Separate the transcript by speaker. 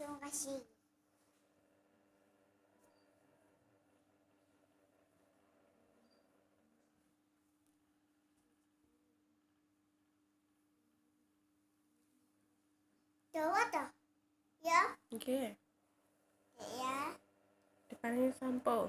Speaker 1: Terima kasih. Ya,
Speaker 2: Oke,
Speaker 1: ya.
Speaker 2: depannya sampo.